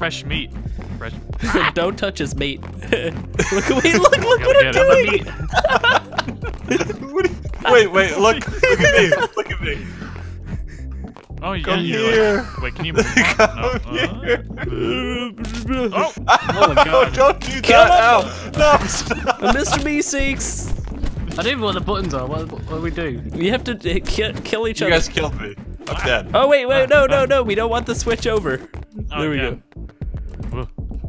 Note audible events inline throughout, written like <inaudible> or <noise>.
fresh meat. Fresh. <laughs> Don't touch his meat. <laughs> look away! Look! Look what I'm Gotta get on doing! meat. <laughs> What you- wait, wait, look, look at me, look at me. Oh, yeah, Come you're uh, here. Like, wait, can you move? Come no. Uh, here. Oh! oh, Oh my God. don't do Kill that! him. Ow! No! Uh, stop. Mr. Meeseeks! I don't even know what the buttons are. What, what do we do? We have to uh, ki kill each You other. You guys killed me. I'm dead. Oh wait, wait, no, no, no. We don't want the switch over. Oh, there we yeah. go.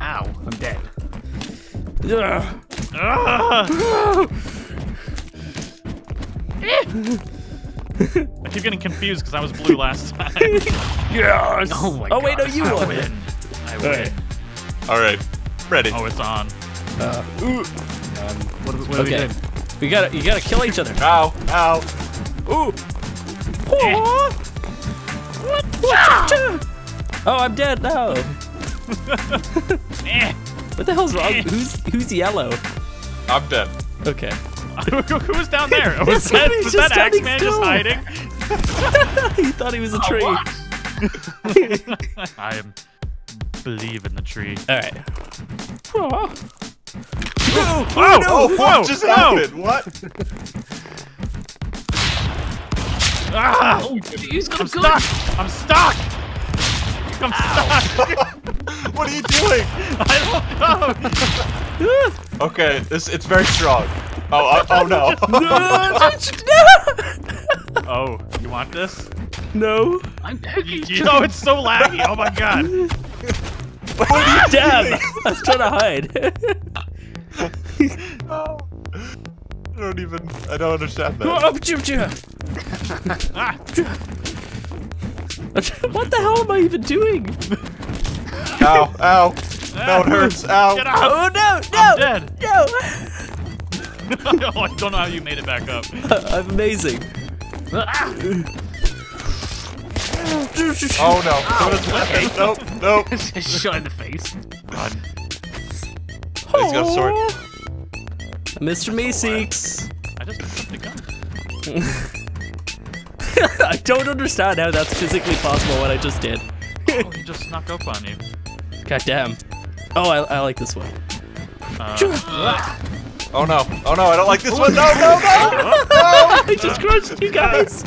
Ow, I'm dead. Ugh. Ah! I keep getting confused because I was blue last time. <laughs> Yes. Oh my Oh wait, no, God. you I won. win. I win. Alright. Alright, ready. Oh, it's on. Uh, ooh. What, do we- what do we Okay. We gotta, you gotta kill each other. Ow, ow. Ooh. Eh. What? What? Oh, I'm dead now. Eh. <laughs> What the hell's wrong? <laughs> Who's who's yellow? I'm dead. Okay. <laughs> Who was down there? Was that, Somebody's was just that standing Axeman just hiding? he thought he was a tree. I am believe in the tree. All right. Aw. Whoa! Oh, whoa! what just whoa. happened? What? Ah! Who's got I'm a gun? stuck! I'm stuck! I'm stuck! <laughs> what are you doing? I don't know! Okay, this it's very strong. Oh, uh, oh <laughs> <laughs> no. Oh, you want this? no. I'm You, you know it's so laggy. Oh my god. what are you Damn. doing? I was trying to hide. Oh. I don't even. I don't understand that. Oh, choo, choo. Ah, <laughs> what the hell am I even doing? Ow, ow. No, it hurts. Ow. get out! Oh no, I'm no, dead. no! <laughs> oh, I don't know how you made it back up. I'm <laughs> amazing. Ah, Oh no. Nope, nope. Just shot in the face. God. He's got a sword. Mr. Meeseeks. I just put the gun. <laughs> I don't understand how that's physically possible what I just did. Oh, he just snuck up on you. God damn. Oh, I, I like this one. Uh, Oh no. Oh no, I don't like this one. No, no, no. <laughs> I just crushed you guys.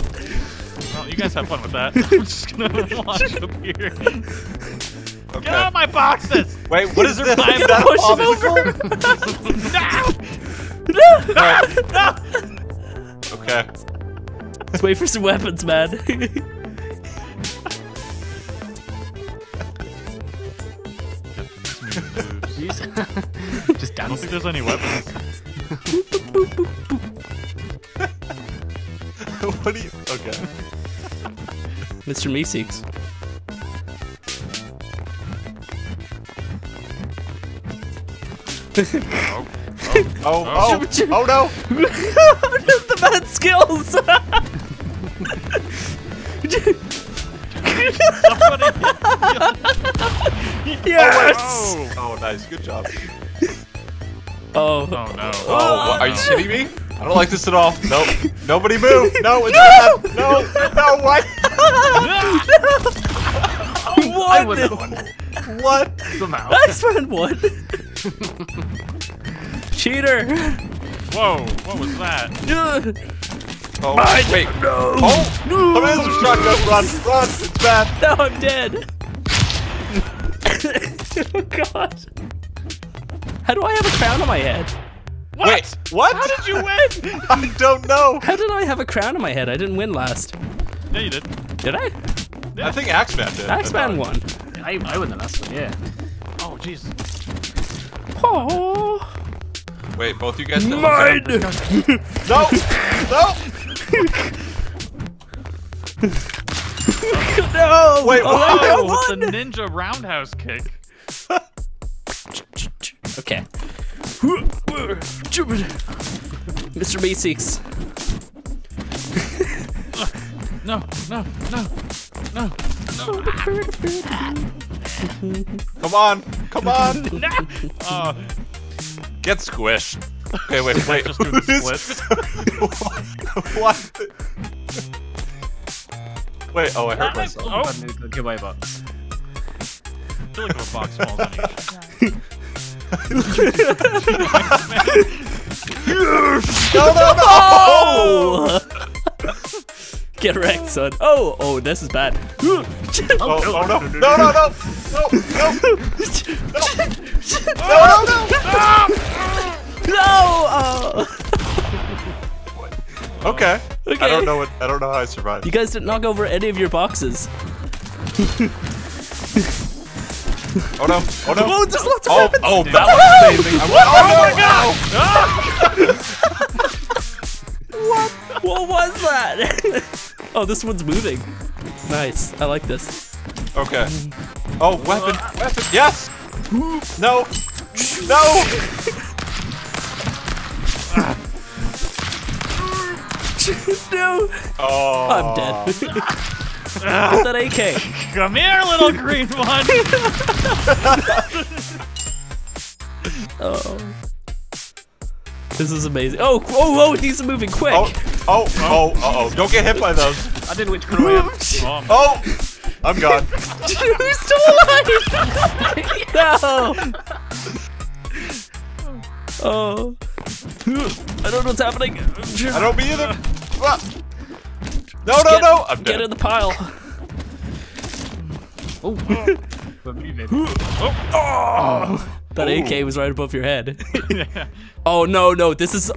well, you guys have fun with that. <laughs> I'm just gonna launch up here. Get out of my boxes! Wait, what is this? I'm Is gonna that push him obstacle? no! Alright, Okay. Let's wait for some weapons, man. Use- <laughs> Just I don't think there's any weapons. <laughs> what do you? Okay. Mr. Meeseeks. Oh, Oh, oh, oh, oh, oh no. <laughs> the bad skills! <laughs> Oh, yes! Oh, Oh, nice. Good job. Oh. oh, oh no. Oh, what, are you oh, kidding me? I don't like this at all. Nope. <laughs> Nobody move. No, it's bad. No, no, what? <laughs> I One! won that one. What? Somehow. I spent one! Cheater! Whoa, what was that? Oh, Mine. wait. No! Oh, No! come in, shotgun. Run, run. It's bad. Now I'm dead! Oh <laughs> god. How do I have a crown on my head? What? Wait, what? How did you win? <laughs> I don't know. How did I have a crown on my head? I didn't win last. yeah, you did. Did I? I think Axeman did. Axeman won. I, I won the last one, yeah. Oh, jeez. Oh. Wait, both you guys. Mine! <laughs> No, no. no! Wait, oh, what? I Oh, the ninja roundhouse kick. Okay. Jupiter, Mr. Meeseeks. No, no, no, no. no. Come on, come on. <laughs> no. Oh, Get squished. Okay, wait, wait. Just do the Who's- what? Wait, oh, I hurt myself. Oh. Bad news, Goodbye, box. feel like if a box falls on you. <laughs> No, no, no! Oh! Get wrecked, son. Oh, oh, this is bad. Oh, oh no! No, no, no! No! No! No! No! No! No! Oh. Okay. Okay. I don't know what. I don't know how I survived. You guys didn't knock over any of your boxes. Oh no! Oh no! Oh, there's lots of Oh, weapons. oh, that was amazing. I went, oh, my god! <laughs> What was that? <laughs> oh, this one's moving. Nice. I like this. Okay. Oh, weapon! Weapon! Yes! No! No! <laughs> no. Oh. I'm dead. Get that AK. Come here, little green one. <laughs> Oh. This is amazing. Oh, oh, oh, he's moving quick. Oh, oh, oh, uh oh. Don't get hit by those. I didn't know which color I am. Oh, Oh! I'm gone. Who's still alive? <laughs> no. Oh. I don't know what's happening. I don't be either. <laughs> Ah. No, no, Get- no! I'm Get dead. in the pile. Oh, we're moving. That AK was right above your head. oh no, no, this is.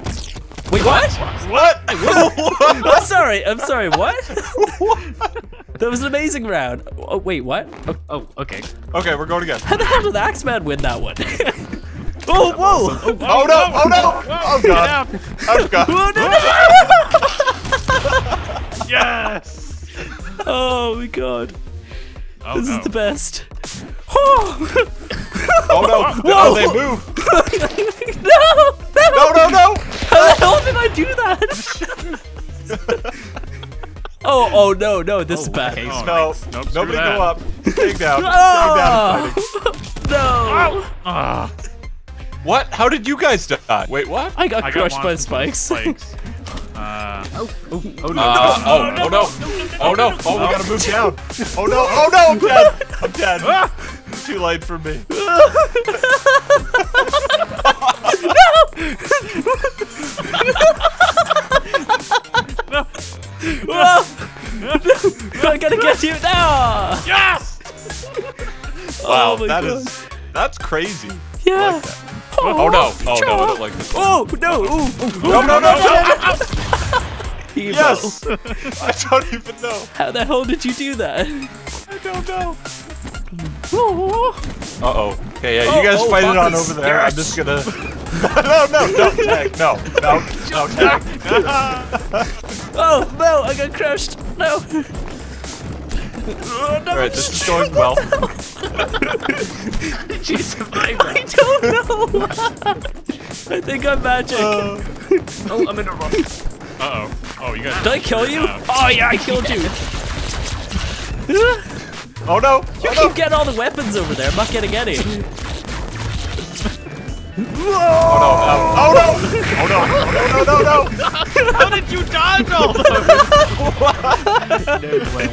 Wait, what? What? I'm sorry. I'm sorry. What? that was an amazing round. Oh wait, what? Oh, Oh, okay. okay, we're going again. How the hell did Axeman win that one? oh, whoa! Oh no! Oh no! Oh Get god! out. I'm gone. Oh, no, no, no. <laughs> Yes. oh my god. Oh, This no. is the best. Oh, <laughs> Oh no! Whoa. Oh, they move! <laughs> no! No, no, no! no. How the hell did I do that? oh, oh no, no, this is bad. okay. Oh, No, Nope, nobody that. go up. Stay down. Stay down and Oh, no! Ah, What? How did you guys die? Wait, what? I got I got crushed by spikes. spikes. Uh, Oh, oh, oh no. Uh, oh, oh no. Oh no. Oh, we gotta move down. Oh no. Oh no, I'm dead. I'm dead. Too late for me. Oh, I gotta get you now! yes. Wow, oh that God. is that's crazy. Yeah. like that. Oh no. Oh no, I don't like this. Oh no! Ooh. No, no, no, no. Emo. Yes. <laughs> I don't even know. How the hell did you do that? I don't know. Oh. Uh oh. Okay, yeah, Oh, you guys oh, fight it on over there. I'm just gonna. <laughs> no, no, no, tag. No, no, no, tag. <laughs> Oh no! I got crushed. No. Oh, no. All right, this is going well. Did you survive I that? don't know. I think I'm magic. Uh, Oh, I'm in a rock. Uh oh. Oh, you guys. Did I kill you? Oh yeah, I killed you. <laughs> oh no. <laughs> You Oh no. keep getting all the weapons over there. I'm not getting any. <laughs> Oh no. Oh no. Oh no. Oh no. No. No. No. How did you dodge all those? No way.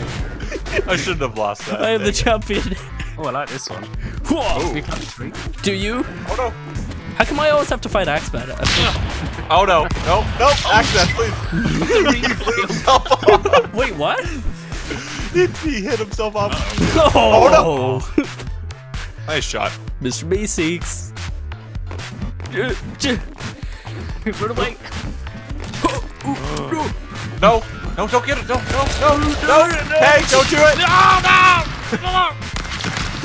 I shouldn't have lost that. I am the champion. Oh, I like this one. Whoa. We. Do you? Oh no. How come I always have to fight Axeman? <laughs> Oh no. No. No. Access, please. he blew himself off. Wait, what? He, he hit himself off. Oh, no. Oh, nice shot. Mr. Meeseeks. Run away. No. No. Don't get it. No. No. No. No. Hey, don't do it.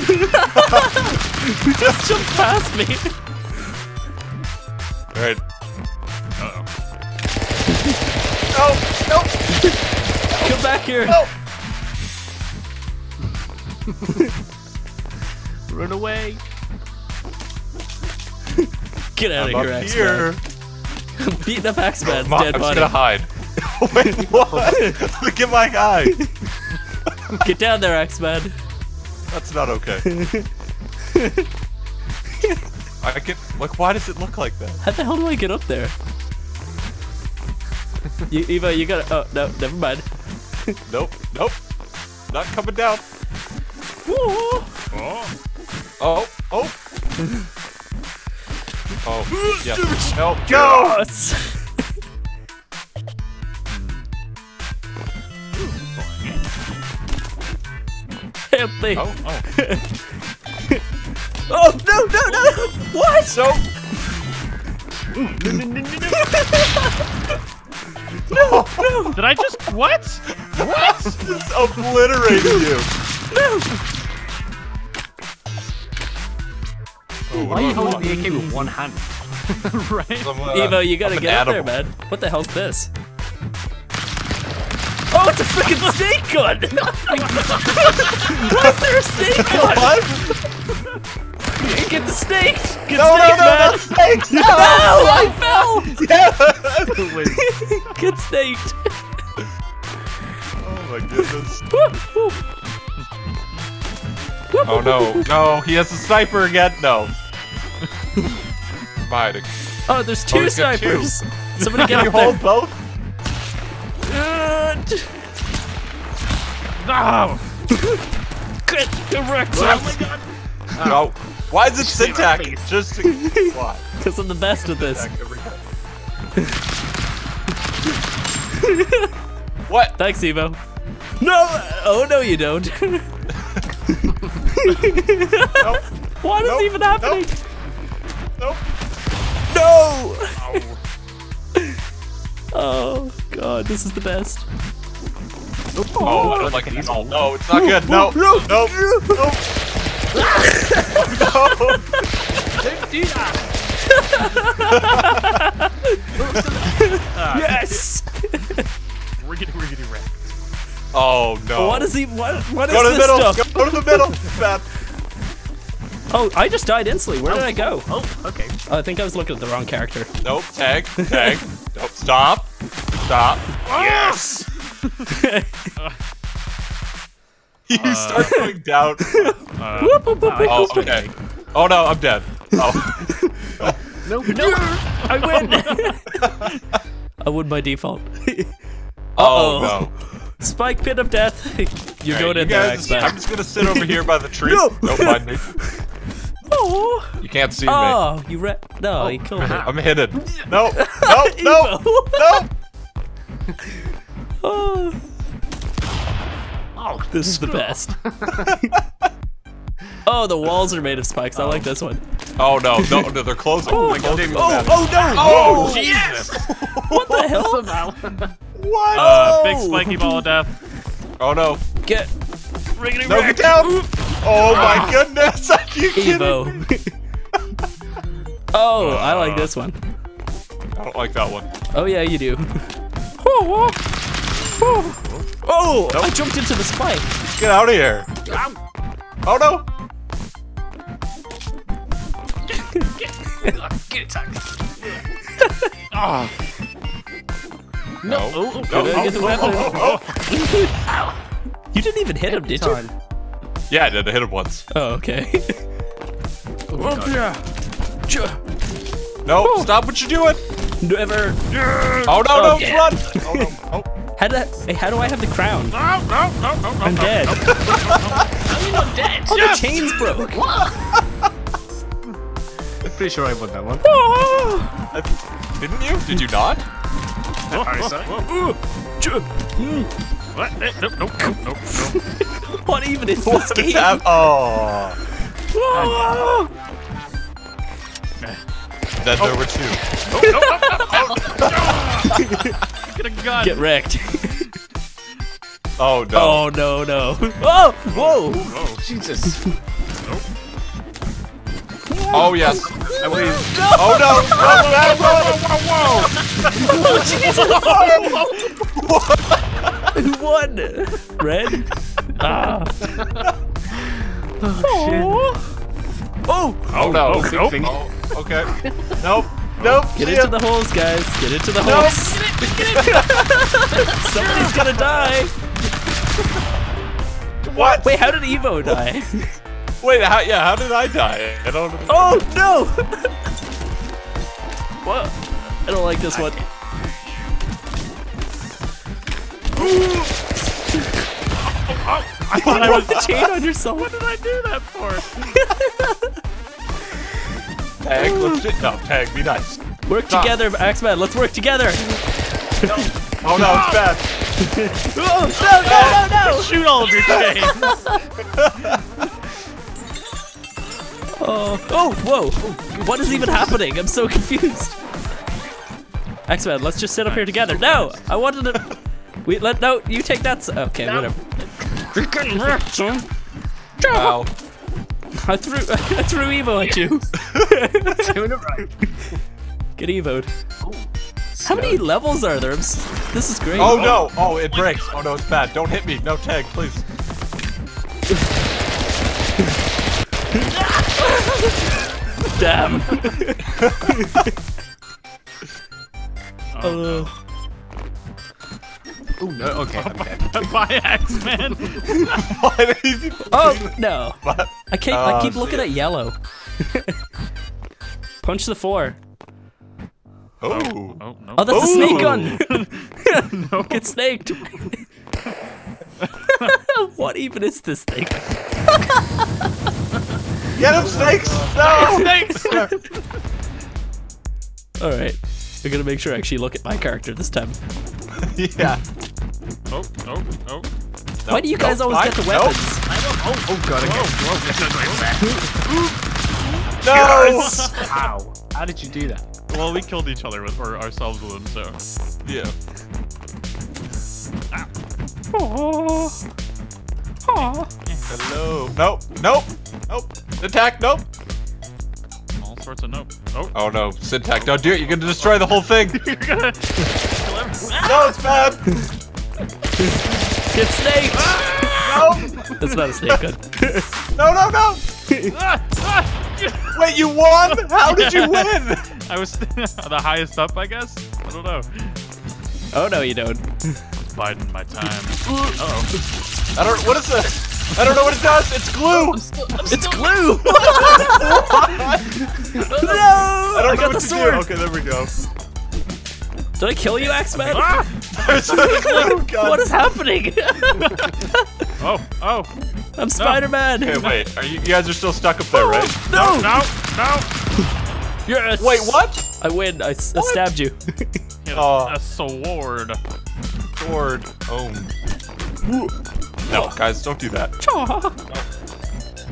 <laughs> Just jump past me. All right. Uh-oh. No. No. Come back here. No. <laughs> Run away. Get out I'm of here, up Axeman. here. I'm beating up Axeman's Come on, dead I'm just body. gonna hide. <laughs> Wait, what? Look at my eye. Get down there, Axeman. That's not okay. <laughs> I can like. Why does it look like that? How the hell do I get up there? <laughs> you, Eva, you gotta. Oh no, never mind. <laughs> Nope. Nope. Not coming down. Whoa. Oh. Oh, oh. <laughs> Oh, yes. No, go! Yes. Help me. Oh, oh. Oh, no, no, no. What? So, No. no, no, no, no. no. Did I just what? What? <laughs> just obliterated you. Oh, Why are you holding the AK with one hand? <laughs> right? Some, uh, Evo, you gotta of an get up there, man. What the hell's this? Oh, it's a freaking snake gun! <laughs> Why is there a snake gun? What? Get the snake! Get No, no, snake, no, man! not snakes! <laughs> No! No, I fell! Yes! <laughs> Get snaked! Oh my goodness. <laughs> Oh no, no, he has a sniper again. No. Biden. Oh, there's two he's two. snipers! Somebody Can get you up there! hold both? Uh, No! Get direct! Oh my god! No. Why is it Save syntax? Just to... <laughs> why? Because I'm the best at this. Syntax every time. <laughs> What? Thanks, Evo. No! Oh, no, you don't. <laughs> Nope. What is Nope. even happening? Nope. No! Oh. Oh, God, this is the best. Oh, I don't like it. No, no, it's not good. No, no, no, no. No. Don't do that! Yes! Riggedy riggedy wreck. Oh no. What is he? What? What is Go to the this middle. stuff? Go to the middle. Beth. Oh, I just died instantly. Where did I go? Oh, okay. Oh, I think I was looking at the wrong character. Nope. Tag. Tag. nope. Stop. Stop. Yes. <laughs> <laughs> you start going down. Uh, Whoop, whoop, whoop, Oh, okay. Oh no, I'm dead. Oh. <laughs> No, no! <laughs> I win. <laughs> I won by default. Oh Uh-oh. no. Spike pit of death. You're Alright, going you in there, guys, Axeman. I'm just gonna sit over here by the tree. No. Don't mind me. Oh, You can't see me. oh, you re- No, oh. you killed me. I'm hidden. No. No. No. Evo. No. Oh, Oh, this is the best. Oh, the walls are made of spikes. I like this one. Oh no. No. No. They're closing. Oh, They're closing oh, oh no! Oh, Jesus! <laughs> What the hell? <laughs> somehow. What? Uh, big Oh. spiky ball of death. oh no. Get Riggedy No, wreck. get down! Oh my goodness! <laughs> Are you kidding me? Evo. oh, I like this one. I don't like that one. Oh yeah, you do. Oh, oh. Oh, I jumped into the spike. Get out of here! Ow. Oh no! Get attacked. Ah, No. Oh, oh, No. Gotta Oh, get the oh, weapon. oh, oh. <laughs> You didn't even hit him, did you? Yeah, I did. I hit him once. Oh, okay. <laughs> Oh my God. No, Oh. stop what you're doing! Never. Oh no, no, yeah. run! <laughs> Oh no, oh. How do, hey, how do I have the crown? no, no, no, no, no, I'm no. dead. How are you not dead? Oh, the chains broke. Pretty sure I won that one. Oh. Didn't you? Did you not? Oh, Sorry, oh, oh, Mm. What? Eh, Nope, nope, nope, nope, nope. <laughs> What even is this What game? is that? Oh. Oh. Then there were two. Oh, no, no, no, no. Get a gun. Get wrecked. <laughs> Oh no. Oh no no. Oh whoa. Oh, Jesus. Oh yes. I win. Oh no! Whoa, whoa, whoa, whoa, whoa! Who won? Red. Ah. Oh, Oh. Oh no. Oh, nope. Oh, okay. <laughs> Nope. Nope. Get See into ya. the holes, guys. Get into the Nope. holes. <laughs> <laughs> Somebody's gonna die. What? Wait, how did Evo die? <laughs> Wait. How? Yeah. How did I die? I don't. Oh no! <laughs> what? I don't like this one. I thought I Put was. the chain on yourself. What did I do that for? <laughs> Tag, let's ju- no, tag, be nice. Work Stop. together, Axeman. Let's work together. Oh no, it's bad. Oh, no, no, no, no. Shoot all of your chains. Oh, oh, whoa. What is even happening? I'm so confused. Axeman, let's just sit up here together. No, I wanted to. We let no. You take that. s- Okay, whatever. Ow. <laughs> I threw I threw Evo at you. <laughs> Doing it right. Get Evoed. Oh, How many levels are there? This is great. Oh no! Oh, it breaks. Oh no, it's bad. Don't hit me. No tag, please. <laughs> <laughs> Damn. Oh, <laughs> Uh, Oh no. Okay. Okay. no. Bye, Axeman. <laughs> Why did you? oh no. What? I can't. I Oh, keep looking at yellow. Punch the floor. Oh. Oh, no. Oh, that's a Ooh. snake gun. Get snaked. what even is this thing? Get him, snakes! No! <laughs> Snakes! <laughs> All right. I'm gonna make sure I actually look at my character this time. <laughs> yeah. Oh, oh, oh. Why do you guys nope, always I- get the weapons? nope. weapons? Oh, oh god. Okay. No! How? How did you do that? Well, we killed each other with, or ourselves with them, so. Yeah. Oh. Oh. Hello. Nope. Nope. Nope. Attack. Nope. All sorts of nope. Oh, Oh no, Syntac, don't do it. You're gonna destroy the whole thing. <laughs> you're gonna kill <laughs> everyone. no, it's bad. Get snaked. No. That's not a snake gun. No, no, no. Ah, <laughs> ah, Wait, you won? How did you win? I was the highest up, I guess. I don't know. Oh no, you don't. Biding my time. Uh oh. I don't. What is this? I don't know what it does. It's glue. It's glue. <laughs> no! I don't know got what the to sword. do. Okay, there we go. Did I kill you, Axeman? Ah! There's <laughs> a. What is happening? <laughs> Oh, oh. I'm Spider-Man. Okay, wait. Are you, you guys are still stuck up there, right? No! No, no. Yes. Wait, what? I win. I stabbed you. He had Oh. a, a sword. Sword. Oh. No, guys, don't do that.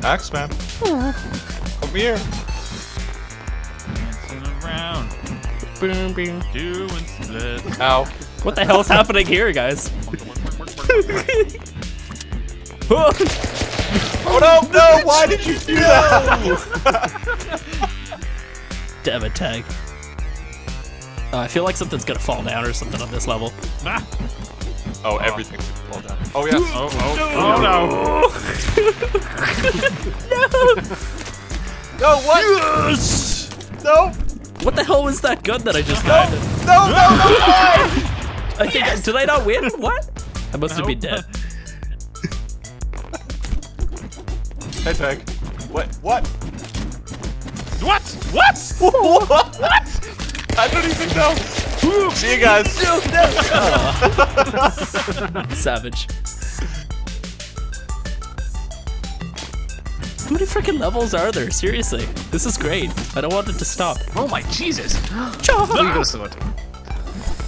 Axe man. Come here. Dancing around, Boom, boom. doing splits. Ow. What the hell is happening here, guys? Oh, <laughs> Oh no, no! Why did you do that? <laughs> Damn it, tag. Uh, I feel like something's gonna fall down or something on this level. Ah. Oh, everything's gonna. Oh yeah. <laughs> Oh, oh, oh <laughs> no. No, what? Yes! No! What the hell was that gun that I just got? No, no, no! I think <laughs> did I not win? What? I must have been dead. hey, Peg. What? What? What? What? what? What? I don't even know. See you guys. <laughs> Savage. How many freaking levels are there? Seriously, this is great. I don't want it to stop. Oh my Jesus. Oh, you got a sword.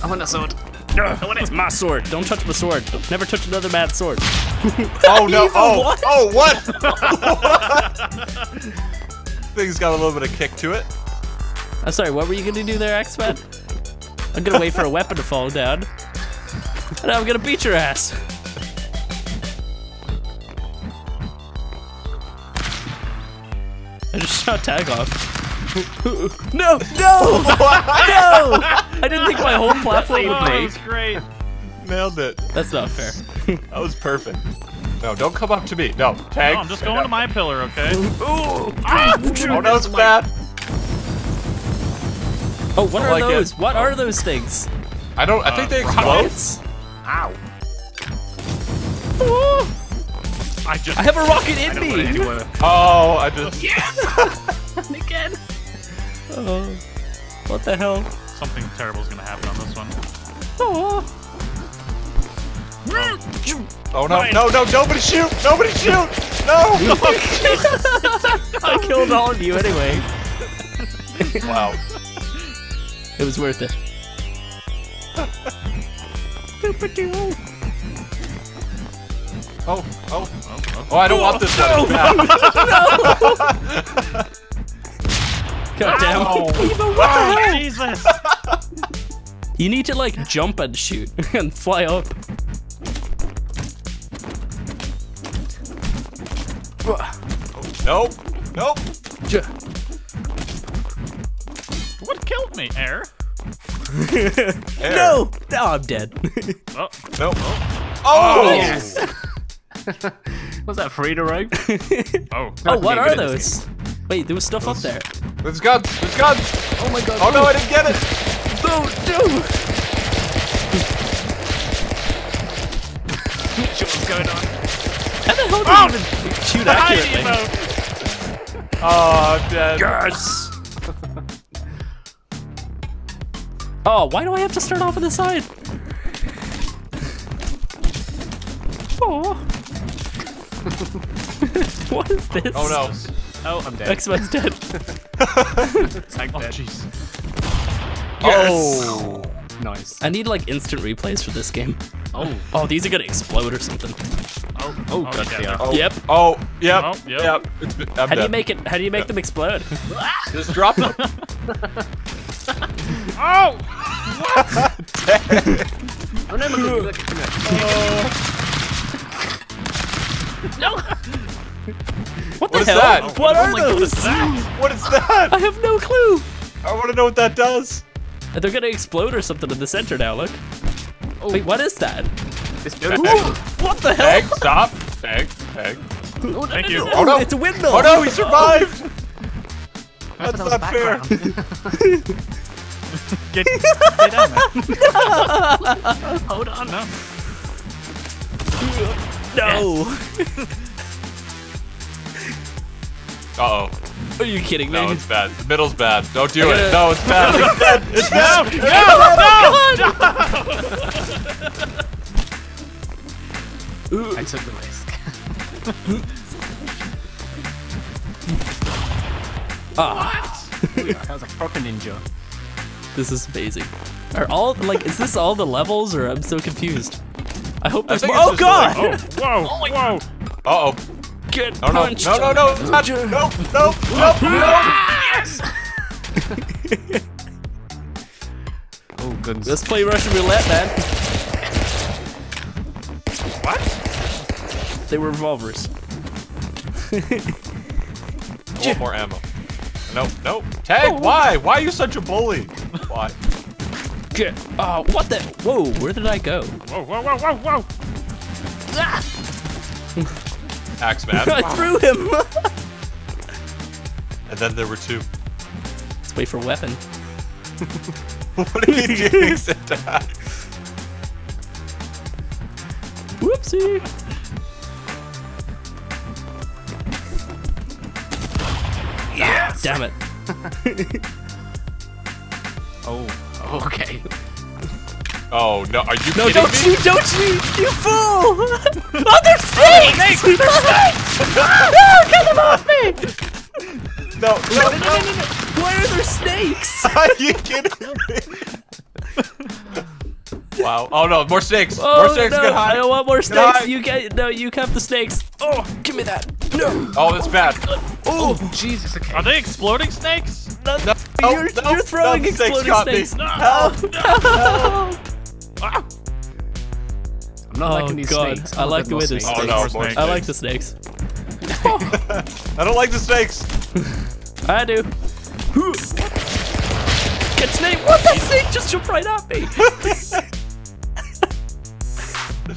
I want a sword. It's my sword. Don't touch my sword. Never touch another man's sword. <laughs> Oh no! Evil, Oh! what? Oh what? <laughs> Thing's got a little bit of kick to it. I'm sorry, what were you gonna do there, Axeman? I'm gonna wait for a weapon to fall down. And I'm gonna beat your ass. I just shot tag off. no, no, no! <laughs> I didn't think my whole platform would Oh, break. that's great. Nailed it. That's not fair. <laughs> That was perfect. No, don't come up to me. No, tag. No, I'm just going to my pillar, okay? Ah! Oh no, it's bad. Oh, what are like it. those? What are those things? I don't. I think they uh, explode. Rockets? Ow. I just. I have a rocket in I don't want me. anywhere. Oh, I just. Yes! <laughs> Again. Oh, what the hell? Something terrible is gonna happen on this one. Oh. Oh, Oh no, no, no, nobody shoot! Nobody shoot! No! <laughs> I killed all of you anyway. wow. It was worth it. Oh, oh, oh, oh I don't want this one. <laughs> <laughs> God damn. Ow. <laughs> Oh, Jesus! You need to like jump and shoot and fly up. Nope, nope. What killed me? Air? <laughs> Air. No! Oh, I'm dead. <laughs> Oh, Nope. Oh! oh yes. <laughs> Was that free to rope? oh. oh, what are good at this those? Wait, there was stuff up there. There's guns! There's guns! Oh my god. Oh no, I didn't get it! No, no! What's going on? How the hell do Oh! you even shoot Hi, accurately? Evo. Oh, I'm dead. Yes! Oh, why do I have to start off on the side? Oh. <laughs> what is this? Oh no. Oh, I'm dead. Axeman's dead. <laughs> Tag Oh, dead. jeez. Oh! Nice. I need like instant replays for this game. Oh, Oh, these are gonna explode or something. Oh, oh, oh, God, yeah, they are. Oh, Yep. Oh, yep. Oh, yep. yep. It's, I'm How do you make it? How do you make them explode? <laughs> Just drop them. Oh! oh <laughs> no. What the What is hell? that? What Oh are my those? What is that? what is that? I have no clue. I want to know what that does. They're gonna explode or something in the center now. Look. Oh, Wait, what is that? This building. What the hell? Peg, stop. Peg, peg. Oh, Thank you. Oh no! It's a windmill. Oh no, he survived! That's That's not fair. <laughs> <laughs> <laughs> Get, get down there. <laughs> Hold on. No. No. <laughs> Uh-oh. Are you kidding me? No, it's bad. The middle's bad. Don't do it. No, it's bad. It's bad. It's bad. I took the risk. Ah, that was a proper ninja. This is amazing. Are all like? Is this all the levels, or I'm so confused? I hope there's think more. Oh just god! Oh, whoa, oh whoa. Uh-oh. Get Oh no. punched. No, no, no. it's not- No, no, no, no. Oh, goodness. Let's play Russian roulette, man. What? They were revolvers. <laughs> I want more ammo. No, no. Tag, oh. why? Why are you such a bully? Why? Get. Oh, what the? Whoa! Where did I go? Whoa, whoa, whoa, whoa, whoa. Ah! Axe man. <laughs> I threw him. and then there were two. Let's wait for weapon. <laughs> What are you doing, Santa? Whoopsie. Yes! Damn it. <laughs> Oh, Oh, okay. Oh no, are you No, kidding don't me? shoot! Don't shoot! You fool! <laughs> oh, they're snakes! They're <laughs> snakes! no, get them off me! No, no, no. No! Why are there snakes? <laughs> Are you kidding me? wow. Oh no, more snakes. Oh, more snakes. no, Get high. I don't want more high. snakes. You get no. You have the snakes. Oh, give me that. No. Oh, that's bad. Oh, Jesus, okay. Are they exploding snakes? No, No, you're, no, you're throwing no, the snakes exploding got me. snakes. No. Oh, Ah. I'm not Oh, liking these God. snakes. I Oh, like the way more they're snakes. Oh no, More more snakes. I like the snakes. I don't like the snakes. <laughs> I do. Get snake! What? That snake just jumped right at me. <laughs>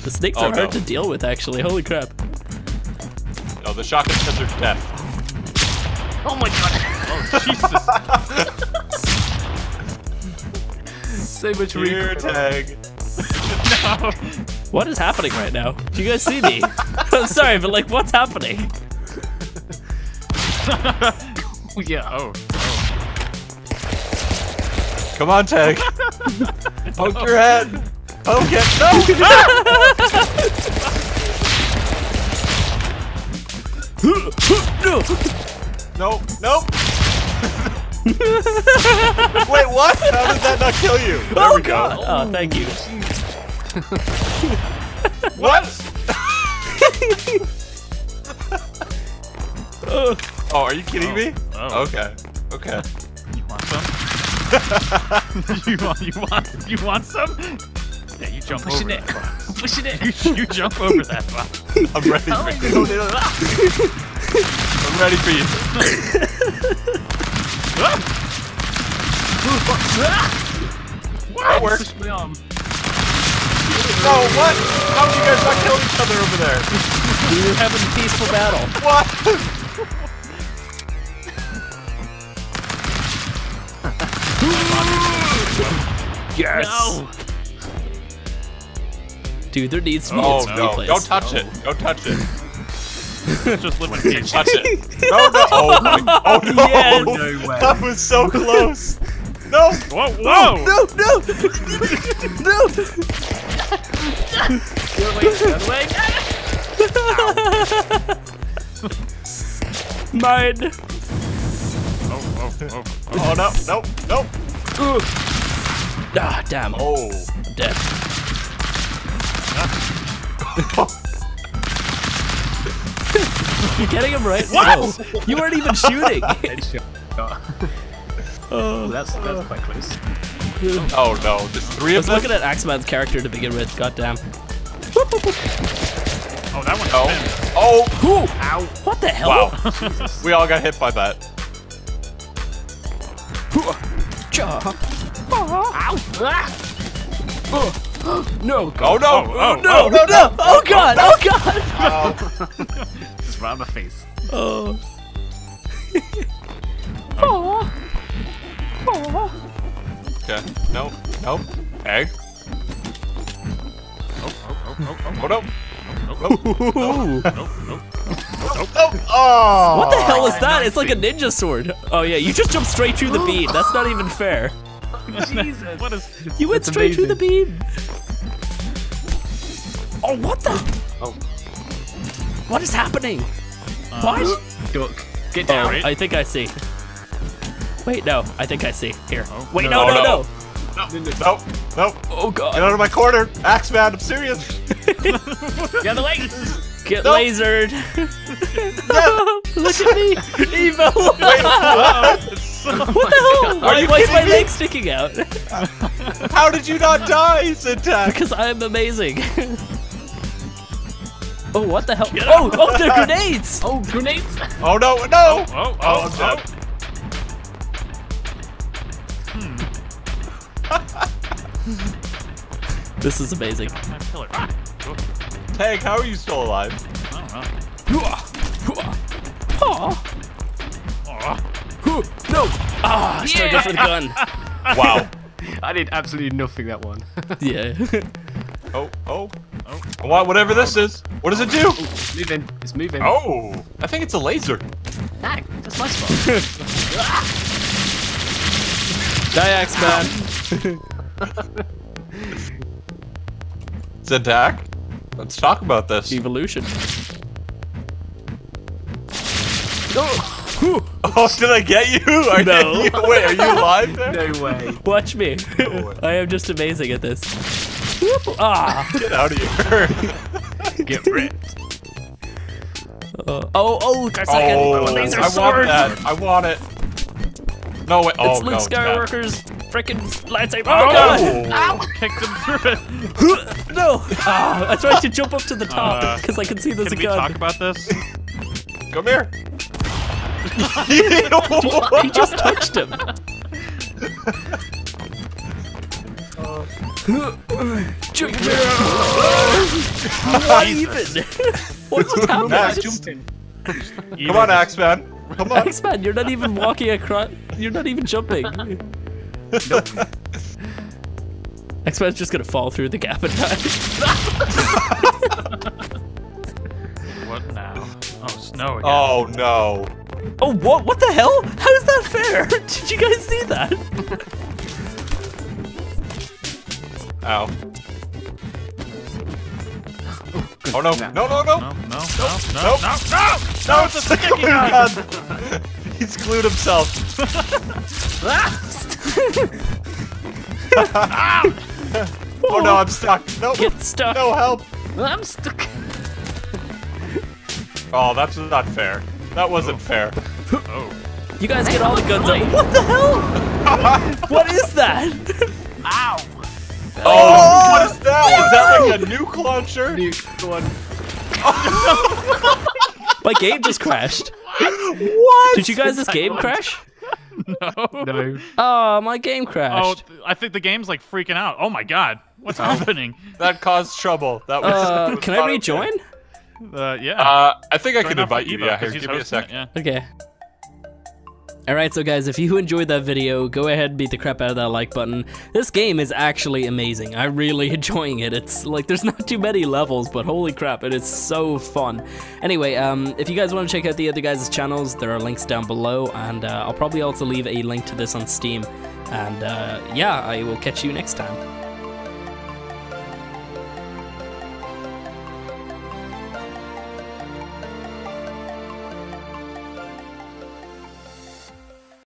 the snakes Oh, are hard to deal with, actually. Holy crap. Oh, the shotgun shells are death. Oh my god. Oh, Jesus. so much Here, recoil. tag. no. What is happening right now? Do you guys see me? <laughs> I'm sorry, but like, what's happening? <laughs> Oh, yeah. Oh. Come on, tag. <laughs> Poke your head. Okay, no! No. No, nope. Wait, what? How did that not kill you? Oh, there Oh we go. god! Oh, thank you. <laughs> What? Ugh. <laughs> Oh, are you kidding oh, me? Oh. Okay. Okay. You want some? <laughs> you want you want you want some? Yeah, you jump Pushing over it. that box. Pushing it. You, you jump over that box. Oh, I'm ready for you. I'm ready for you. That works. Push. Oh, no, what? How did you guys not kill each other over there? We were having a peaceful battle. <laughs> What? Yes. No. Dude, there needs to be Oh its no! replays. Don't touch it! Don't touch it! <laughs> Just limitation. Touch it! <laughs> No! No! Oh, my, <laughs> oh no! Yes. No way. That was so close! No! Whoa, whoa! No, no, no. The other way. The other way. Mine. Oh, oh, oh. Oh no! No! No! Ah, damn. Oh! I'm dead. You getting him right? What? No, you weren't even shooting. <laughs> Oh, that's that's quite close. Oh no! There's three of them. I was looking at Axeman's character to begin with. Goddamn. Oh, that one Oh! spins. Oh! Who? Ow. What the hell? Wow! <laughs> we all got hit by that. Ow! Ah! <gasps> No. Oh no! Oh, No, no, no! Oh god! Oh god! Oh. Just <laughs> right on my face. Oh. Okay. No. No. Egg. Oh, oh, oh, oh, oh. Oh no! Ooh. Nope, nope. Oh! Oh! What the hell is that? It's like a ninja sword. Oh yeah, you just jumped straight through the beam. That's not even fair. Jesus. What is? You went That's straight through the beam. Oh, what the? Oh. What is happening? Uh, what? Duck. Get Oh, down. Wait. I think I see. Wait, no. I think I see. Here. Oh, Wait, no. no, no, Oh, no. no. Nope. Nope. Oh God. Get out of my corner! Axeman, I'm serious! <laughs> The other way. Get Nope. lasered. <laughs> Look at me. Evil. <laughs> Wait, what? what the oh hell? Why, you why is my me? leg sticking out? How did you not die, Syntax? because I'm amazing. Oh, what the hell? Oh, oh, they're grenades. <laughs> Oh, grenades. Oh no, no! Oh, oh, oh, I'm dead. <laughs> This is amazing. My pillar. Ah, oh, Tag, how are you still alive? I don't know. Oh, Oh, no. Ah, I started for the gun. Wow. <laughs> I did absolutely nothing that one. Yeah. Oh, oh. Oh. What, whatever this is. What does it do? moving. It's moving. Oh, I think it's a laser. Dang, that's my spot. <laughs> Diax man. Syntax, let's talk about this. Evolution. Oh, did I get you? <laughs> Are No. You, wait, are you alive there? no way. Watch me. way. <laughs> I am just amazing at this. Ah. Get out of here. <laughs> Get ripped. Uh, oh, oh, that's like oh, a laser I sword. want that. I want it. No, wait. Oh, it's Luke no. Skywalker's freaking lightsaber. Oh, god. Oh, <laughs> kicked him through it. <laughs> No. Ah, I tried to jump up to the top Uh, because I can see there's Can a we talk about this? Come here. He just touched him. What even? <laughs> what just happened? Max, Jumping. Come on, Axeman. Come on. Axeman, you're not even walking across. You're not even jumping. Axeman's just gonna fall through the gap and die. <laughs> What now? Oh, snow again. Oh no. Oh, what? What the hell? How is that fair? <laughs> Did you guys see that? Ow. Oh no, no, no, no! No, no, no, no, Nope. no, no! No, it's a sticky <laughs> gun! gun! <laughs> He's glued himself. <laughs> oh no, I'm stuck. No, Get stuck. no help. I'm stuck. Oh, that's not fair. That wasn't oh. fair. Oh. You guys get all the guns out. What the hell? what is that? Ow! Oh, what is that? Is that like a nuke launcher? Nuke one. <laughs> My game just crashed. What? Did you guys this game crash? <laughs> No. No. Oh, my game crashed. Oh, crashed. I think the game's like freaking out. Oh my god. What's happening? That caused trouble. That was. Uh, was can I not okay. rejoin? Uh, yeah. Uh, I think I Join can invite you. Evo, Yeah, 'cause here, give me a second. Yeah. Okay. Alright, so guys, if you enjoyed that video, go ahead and beat the crap out of that like button. This game is actually amazing. I'm really <laughs> enjoying it. It's like, there's not too many levels, but holy crap, it is so fun. Anyway, um, if you guys want to check out the other guys' channels, there are links down below, and uh, I'll probably also leave a link to this on Steam. And uh, yeah, I will catch you next time.